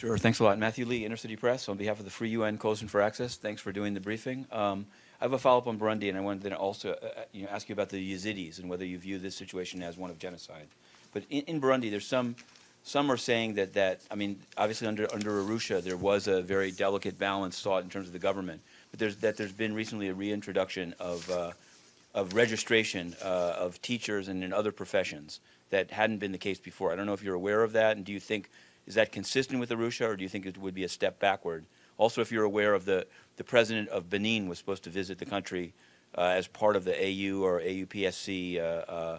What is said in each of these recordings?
Sure. Thanks a lot. Matthew Lee, Inner City Press, on behalf of the Free UN Coalition for Access. Thanks for doing the briefing. Um, I have a follow-up on Burundi, and I wanted to also uh, uh, you know, ask you about the Yazidis and whether you view this situation as one of genocide. But in, in Burundi, there's some some are saying that that I mean, obviously under under Arusha, there was a very delicate balance sought in terms of the government. But there's that there's been recently a reintroduction of uh, of registration uh, of teachers and in other professions that hadn't been the case before. I don't know if you're aware of that, and do you think is that consistent with Arusha, or do you think it would be a step backward? Also, if you're aware of the the president of Benin was supposed to visit the country uh, as part of the AU or AUPSC uh, uh,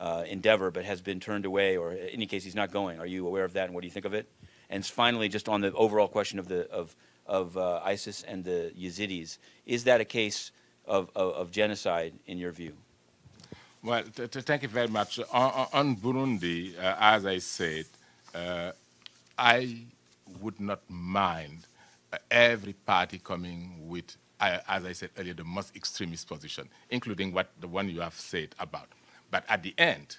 uh, endeavor, but has been turned away, or in any case, he's not going. Are you aware of that, and what do you think of it? And finally, just on the overall question of the of of uh, ISIS and the Yazidis, is that a case of, of, of genocide in your view? Well, thank you very much. On, on Burundi, uh, as I said, I would not mind uh, every party coming with, as I said earlier, the most extremist position, including what the one you have said about. But at the end,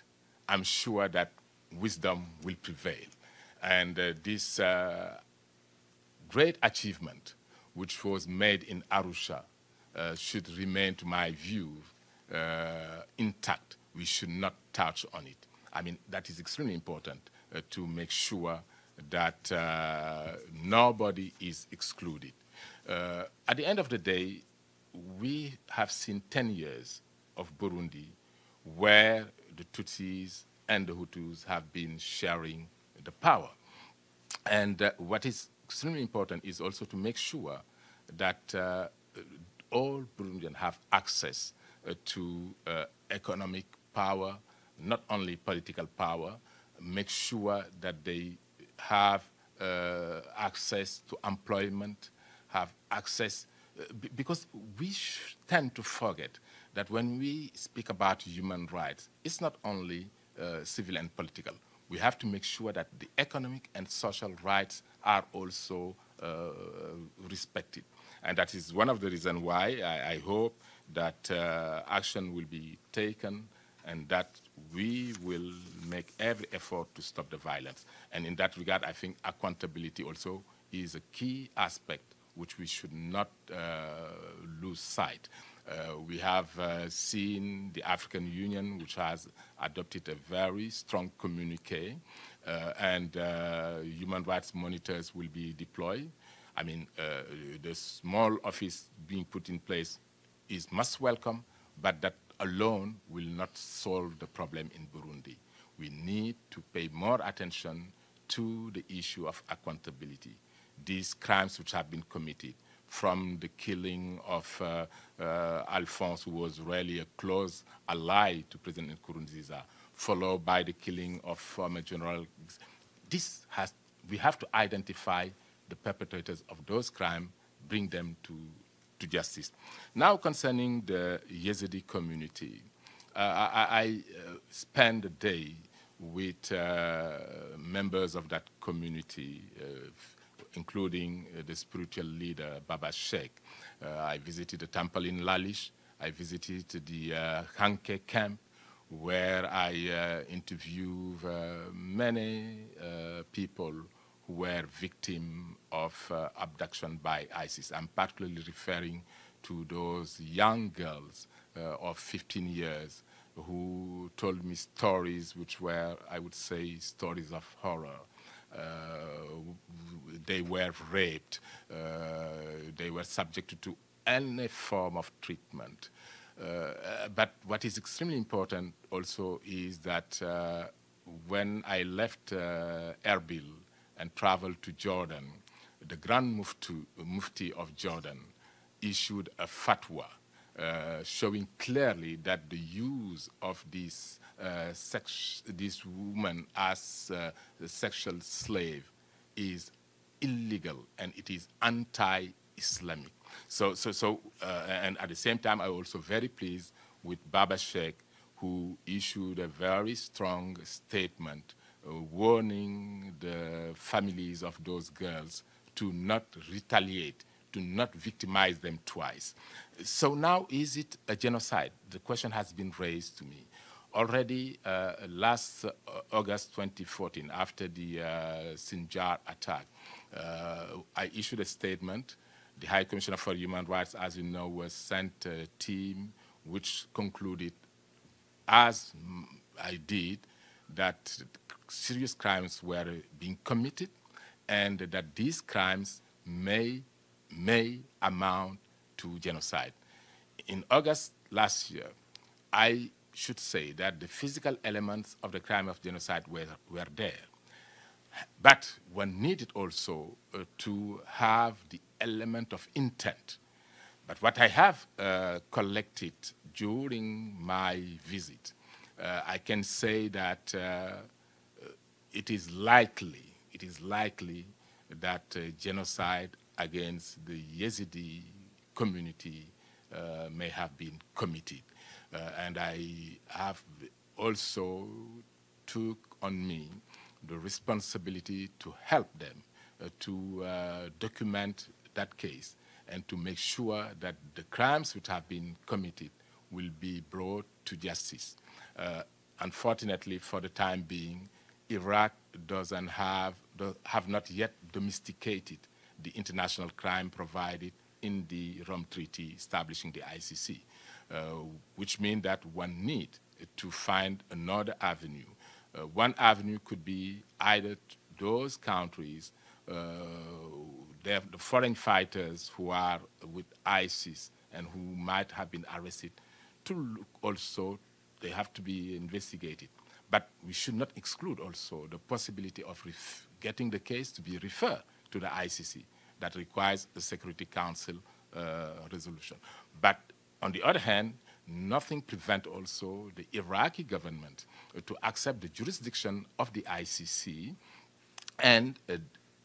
I'm sure that wisdom will prevail. And uh, this uh, great achievement, which was made in Arusha, uh, should remain, to my view, uh, intact. We should not touch on it. I mean, that is extremely important uh, to make sure that uh, nobody is excluded. Uh, at the end of the day, we have seen 10 years of Burundi where the Tutsis and the Hutus have been sharing the power. And uh, what is extremely important is also to make sure that uh, all Burundians have access uh, to uh, economic power, not only political power, make sure that they have uh, access to employment, have access, uh, because we tend to forget that when we speak about human rights, it's not only uh, civil and political. We have to make sure that the economic and social rights are also uh, respected. And that is one of the reasons why I, I hope that uh, action will be taken and that we will make every effort to stop the violence. And in that regard, I think accountability also is a key aspect which we should not uh, lose sight. Uh, we have uh, seen the African Union, which has adopted a very strong communique, uh, and uh, human rights monitors will be deployed. I mean, uh, the small office being put in place is most welcome, but that alone will not solve the problem in Burundi. We need to pay more attention to the issue of accountability. These crimes which have been committed, from the killing of uh, uh, Alphonse, who was really a close ally to President Nkurunziza, followed by the killing of former General. This has, we have to identify the perpetrators of those crimes, bring them to, to justice. Now concerning the Yazidi community, uh, I, I uh, spent a day with uh, members of that community, uh, including uh, the spiritual leader, Baba Sheikh. Uh, I visited the temple in Lalish. I visited the Khanke camp, where I interviewed many people were victim of uh, abduction by ISIS. I'm particularly referring to those young girls uh, of 15 years who told me stories which were, I would say, stories of horror. Uh, they were raped. Uh, they were subjected to any form of treatment. Uh, but what is extremely important also is that uh, when I left Erbil, and traveled to Jordan, the Grand Mufti, Mufti of Jordan issued a fatwa uh, showing clearly that the use of this, uh, sex, this woman as uh, a sexual slave is illegal and it is anti-Islamic. So, so, so uh, and at the same time, I'm also very pleased with Baba Sheikh, who issued a very strong statement warning the families of those girls to not retaliate, to not victimize them twice. So now, is it a genocide? The question has been raised to me. Already uh, last uh, August 2014, after the uh, Sinjar attack, Uh, I issued a statement. The High Commissioner for Human Rights, as you know, was sent a team which concluded, as I did, that serious crimes were being committed and that these crimes may, may amount to genocide. In August last year, I should say that the physical elements of the crime of genocide were, were there. But one needed also uh, to have the element of intent. But what I have uh, collected during my visit, uh, I can say that uh, it is likely, it is likely that uh, genocide against the Yazidi community uh, may have been committed. Uh, and I have also took on me the responsibility to help them uh, to uh, document that case and to make sure that the crimes which have been committed will be brought to justice. Uh, unfortunately, for the time being, Iraq doesn't have, have not yet domesticated the international crime provided in the Rome Treaty establishing the ICC, uh, which means that one needs to find another avenue. Uh, one avenue could be either those countries, uh, the foreign fighters who are with ISIS and who might have been arrested, to also, they have to be investigated. But we should not exclude also the possibility of getting the case to be referred to the ICC that requires a Security Council uh, resolution. But on the other hand, nothing prevents also the Iraqi government uh, to accept the jurisdiction of the ICC and uh,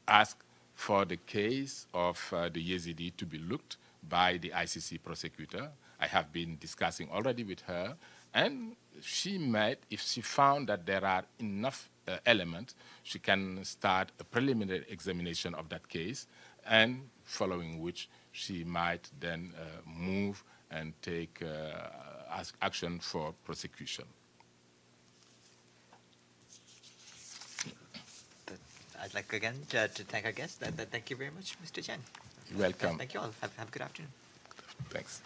ask for the case of uh, the Yazidi to be looked by the ICC prosecutor. I have been discussing already with her, and she might, if she found that there are enough uh, elements, she can start a preliminary examination of that case, and following which she might then uh, move and take uh, action for prosecution. I'd like again to, to thank our guests. thank you very much, Mr. Dieng. Welcome. Thank you all. Have, have a good afternoon. Thanks.